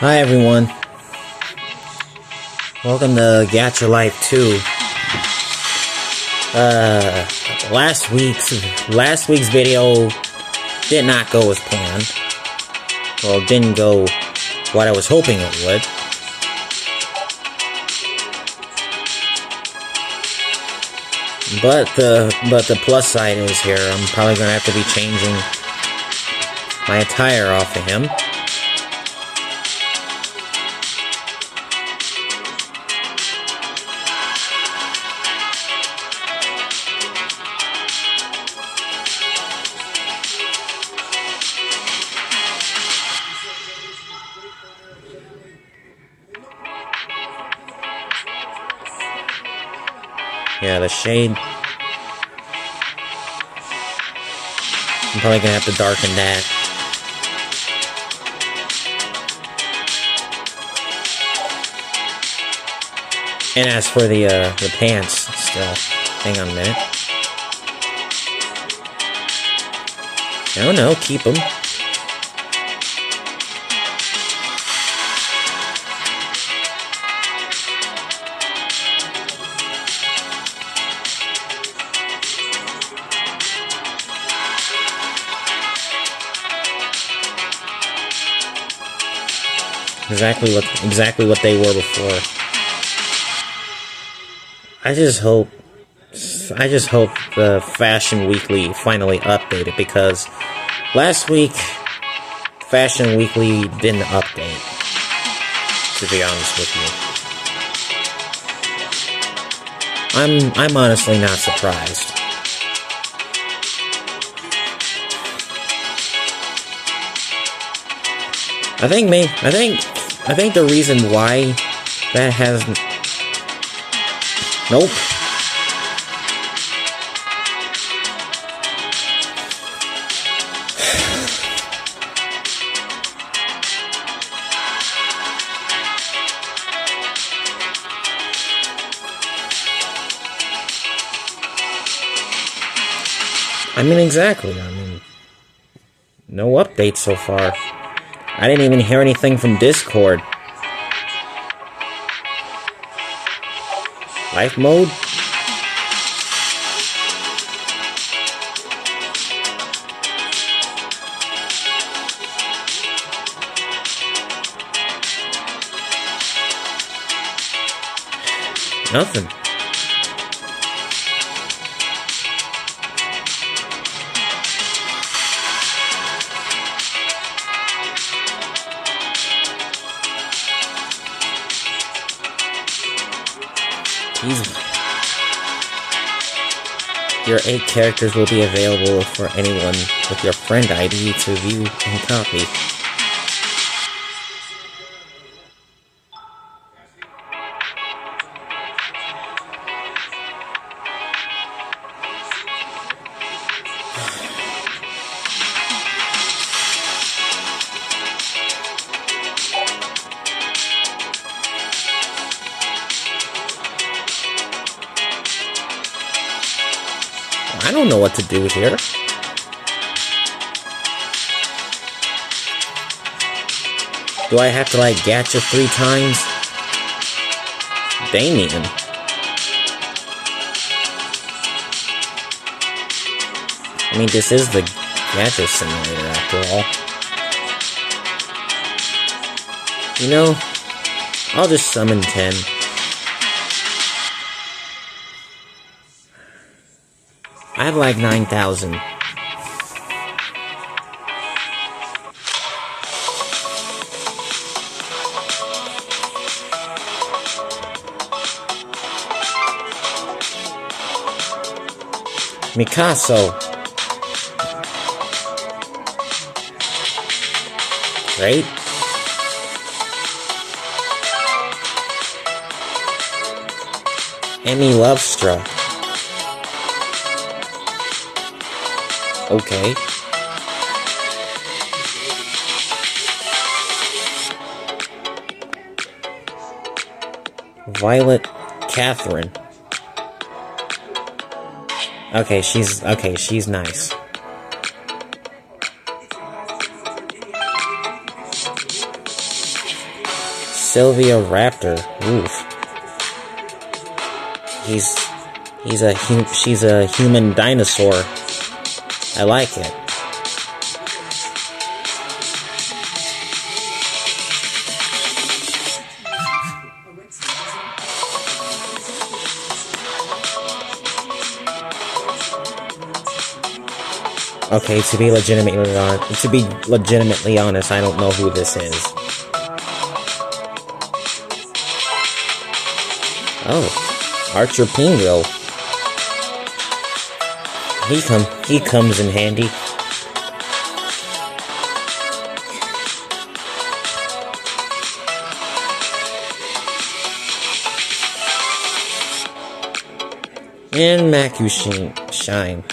Hi everyone. Welcome to Gacha Life 2. Uh, last week's last week's video did not go as planned. Well, didn't go what I was hoping it would. But the but the plus side is here. I'm probably gonna have to be changing my attire off of him. The shade. I'm probably gonna have to darken that. And as for the uh, the pants, still, hang on a minute. No, no, keep them. Exactly what exactly what they were before. I just hope I just hope the Fashion Weekly finally updated because last week Fashion Weekly didn't update. To be honest with you. I'm I'm honestly not surprised. I think me I think I think the reason why that hasn't Nope. I mean, exactly. I mean, no updates so far. I didn't even hear anything from Discord. Life mode? Nothing. Your eight characters will be available for anyone with your friend ID to view and copy. Do I have to like gacha three times? Damien. I mean, this is the gacha simulator after all. You know, I'll just summon 10. I have like 9,000. Mikasa. Right? Emmy Lovestruck. Okay. Violet Catherine. Okay, she's okay, she's nice. Sylvia Raptor. Oof. He's he's a she's a human dinosaur. I like it. Okay, to be legitimately to be legitimately honest, I don't know who this is. Oh, Archer Pingo. He come he comes in handy. And Makushin Shine.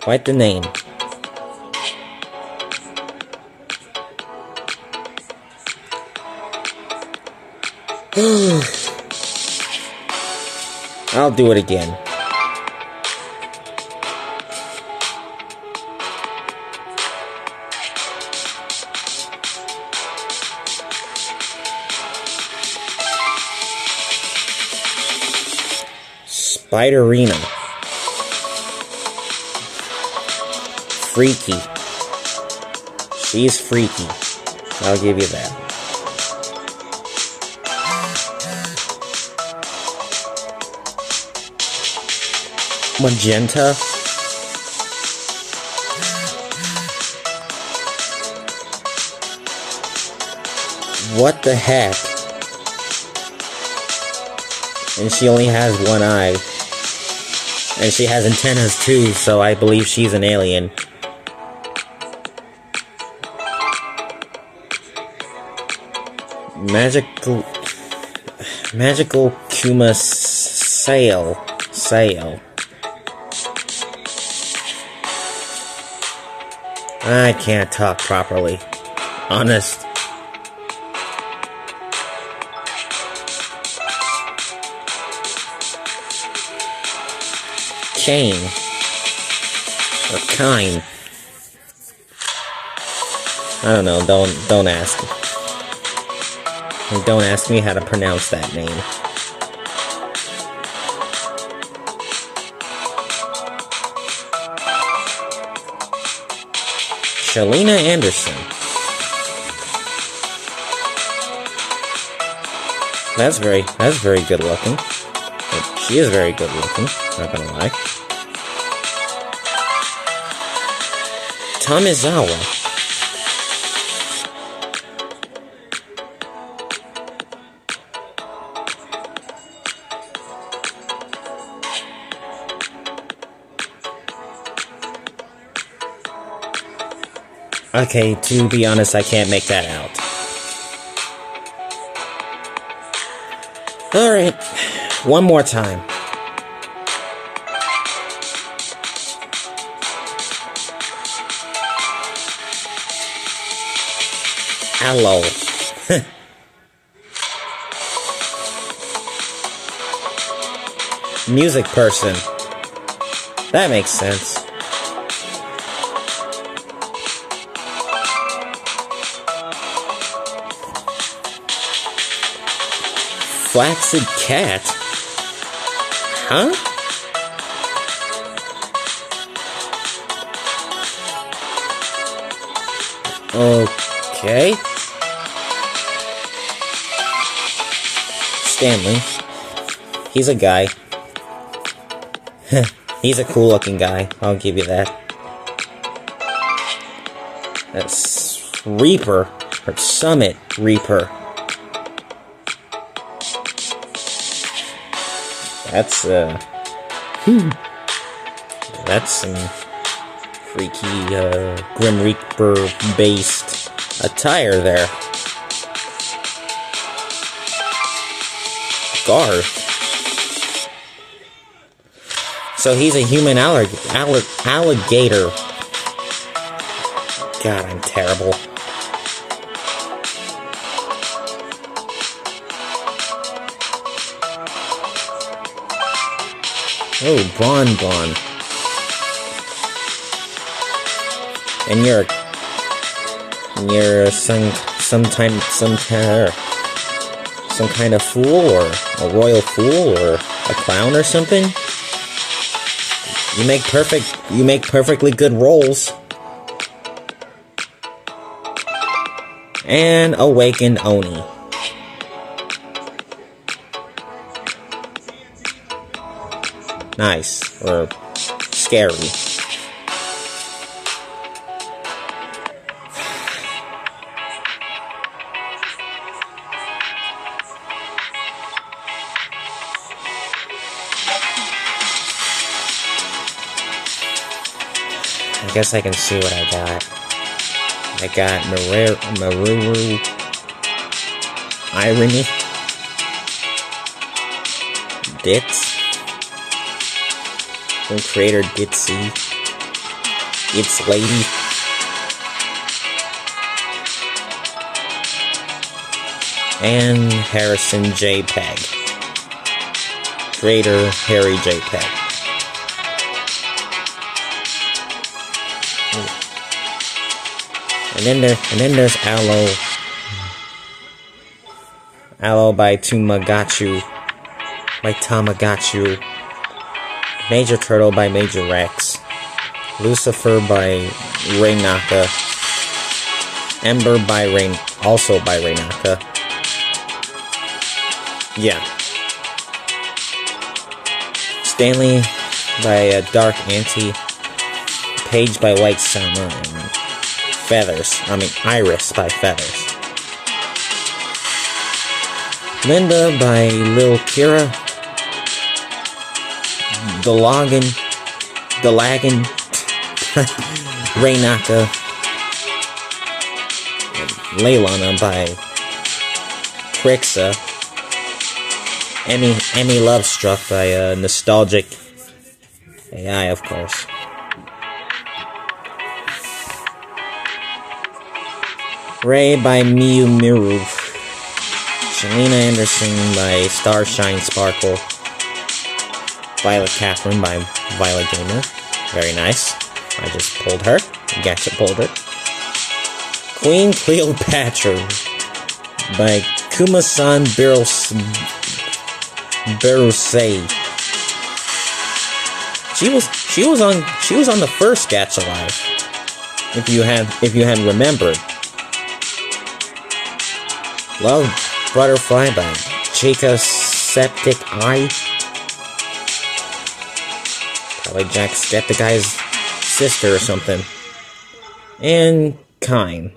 Quite the name. I'll do it again. Spiderina. Freaky. She's freaky. I'll give you that. Magenta. What the heck? And she only has one eye. And she has antennas too, so I believe she's an alien. Magical... Magical Kuma Sail. Sail. I can't talk properly. Honest. Chain. Or kind. I don't know, don't don't ask. And don't ask me how to pronounce that name. Shalina Anderson. That's very, that's very good looking. She is very good looking, not gonna lie. Tamizawa. Okay, to be honest, I can't make that out. Alright, one more time. Hello. Music person. That makes sense. Flaccid cat? Huh? Okay. Stanley. He's a guy. He's a cool looking guy, I'll give you that. That's Reaper, or Summit Reaper. That's, uh... That's some freaky, uh, Grim Reaper-based attire there. Garth. So he's a human allig allig alligator. God, I'm terrible. Oh, Bon Bon. And you're and you're some some time, some uh, some kind of fool or a royal fool or a clown or something. You make perfect. You make perfectly good rolls. And awakened Oni. Nice or scary. I guess I can see what I got. I got Maru, Maruru Irony. Ditz. From creator Ditsy. It's Lady. And Harrison JPEG. Creator Harry JPEG. And then there, and then there's Aloe. Aloe by Tamagotchi. By Tamagotchi. Major Turtle by Major Rex. Lucifer by Rainaka. Ember by Rain, also by Rainaka. Yeah. Stanley by uh, Dark Anti. Page by White Summer. And Feathers. I mean, Iris by Feathers. Linda by Lil Kira. Delagan. Delagan. Rainaka. Leilana by Crixa. Emmy, Emmy Lovestruck by uh, Nostalgic AI, of course. Ray by Miu Miru. Shalina Anderson by Starshine Sparkle. Violet Catherine by Violet Gamer. Very nice. I just pulled her. Gacha pulled her. Queen Cleopatra by Kumasan Barose. She was she was on she was on the first Gacha Life. If you had if you had remembered. Love Butterfly by Chica Septic Eye. Probably guy's sister or something. And Kind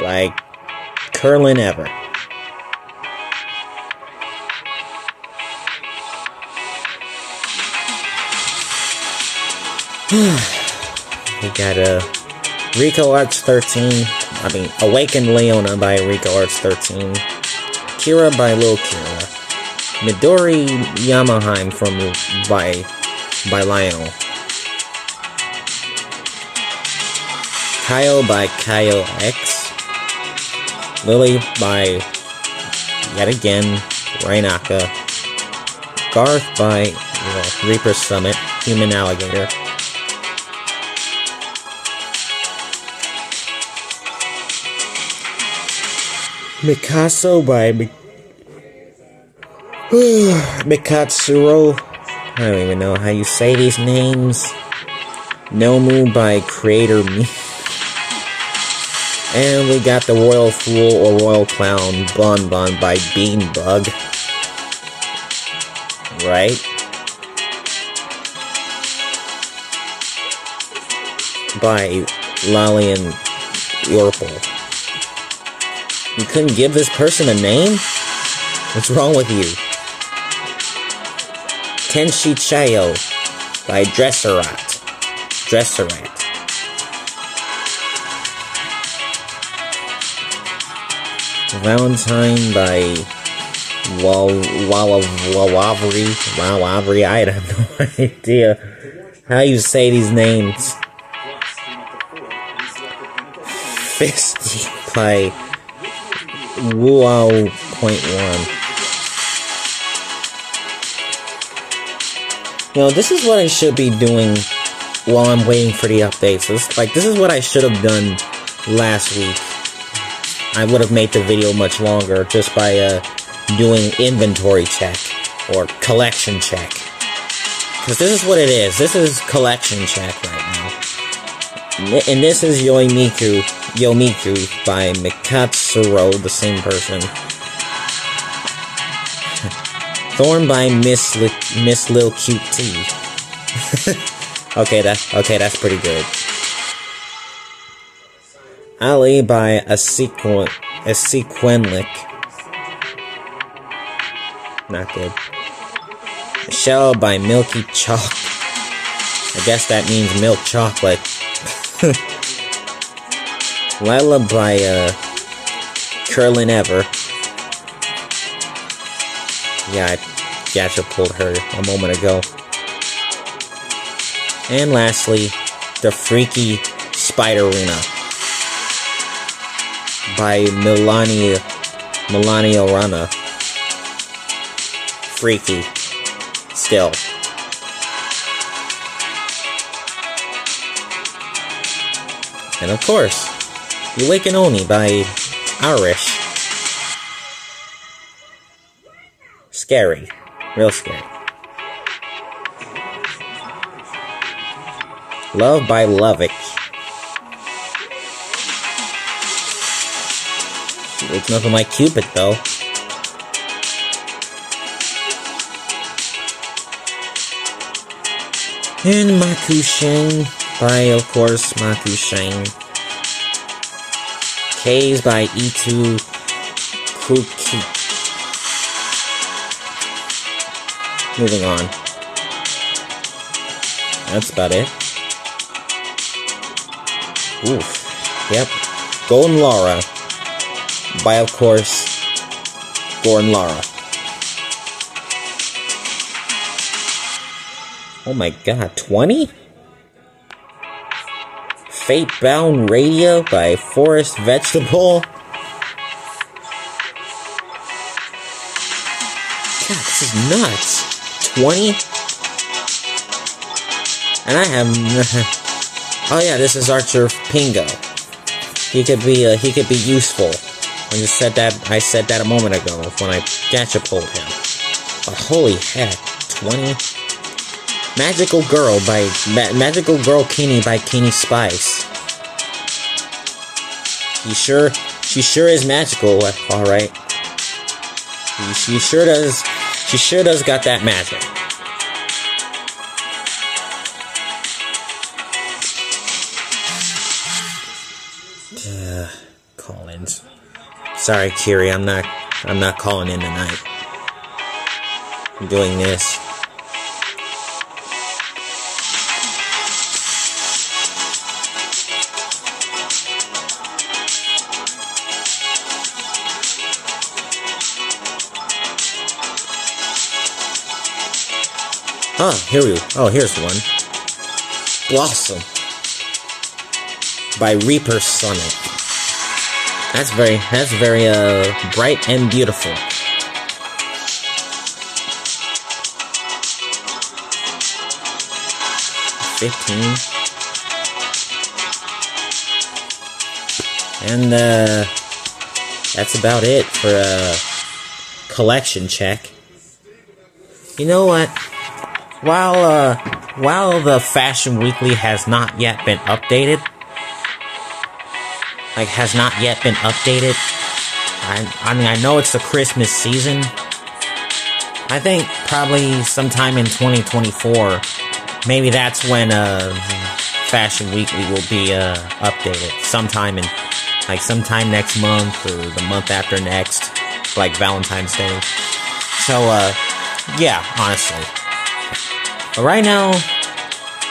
by Curlin Ever. we got a uh, Rico Arts 13 I mean, Awakened Leona by Rico Arts 13, Kira by Lil Kira, Midori Yamaheim from by by Lionel, Kyle by Kyle X, Lily by yet again Rainaka, Garth by well, Reaper Summit, Human Alligator. Mikaso by Mik Mikatsuro. I don't even know how you say these names. Nomu by Creator Me. And we got the Royal Fool or Royal Clown Bon Bon by Beanbug. Right? By Lalian Yorple. You couldn't give this person a name? What's wrong with you? Tenshi Chayo by Dresserat. Dresserat. Valentine by Wal Walawri. Walawri. I have no idea how you say these names. Fisty by Luau point one. You know, this is what I should be doing while I'm waiting for the updates. This, like, this is what I should have done last week. I would have made the video much longer just by uh, doing inventory check or collection check. Because this is what it is. This is collection check right now. And this is Yoimiku, Yomiku by Mikatsuro, the same person. Thorn by Miss Li Miss Lil Cute T. okay, that okay, that's pretty good. Ali by a sequen a. Not good. Michelle by Milky Chalk. I guess that means milk chocolate. Lila by uh, Curlin Ever. Yeah, I Gacha pulled her a moment ago. And lastly, the Freaky Spiderina by Melania Melania Rana. Freaky. Still. And of course, You Awaken Oni by Irish. Scary. Real scary. Love by Lovick. It's nothing like Cupid, though. And Makushing by, of course, Makushing. K's by E2 Kuki. Moving on. That's about it. Oof. Yep. Golden Lara. By, of course, Gordon Lara. Oh my god, 20? Fate Bound Radio by Forest Vegetable. God, this is nuts. 20? And I have... oh yeah, this is Archer Pingo. He could be, uh, he could be useful. I just said that, I said that a moment ago when I gacha pulled him. But holy heck, 20? Magical Girl by, Ma Magical Girl Kini by Kini Spice. You sure, she sure is magical, alright. She sure does she sure does got that magic. Uh, Collins. Sorry, Kiri, I'm not I'm not calling in tonight. I'm doing this. Oh, here we Oh, here's one. Blossom. By Reaper Sonic. That's very, that's very, uh, bright and beautiful. Fifteen. And, uh, that's about it for a collection check. You know what? While, uh, while the Fashion Weekly has not yet been updated, like, has not yet been updated, I, I mean, I know it's the Christmas season. I think probably sometime in 2024, maybe that's when, uh, Fashion Weekly will be, uh, updated. Sometime in, like, sometime next month or the month after next, like Valentine's Day. So, uh, yeah, honestly. But right now,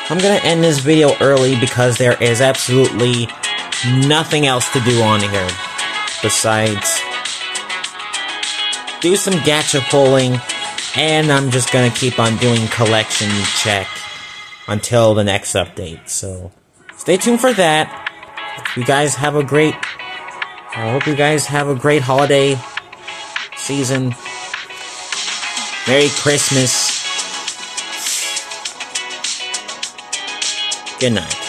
I'm gonna end this video early because there is absolutely nothing else to do on here besides do some gacha pulling and I'm just gonna keep on doing collection check until the next update. So stay tuned for that. You guys have a great I hope you guys have a great holiday season. Merry Christmas. Good night.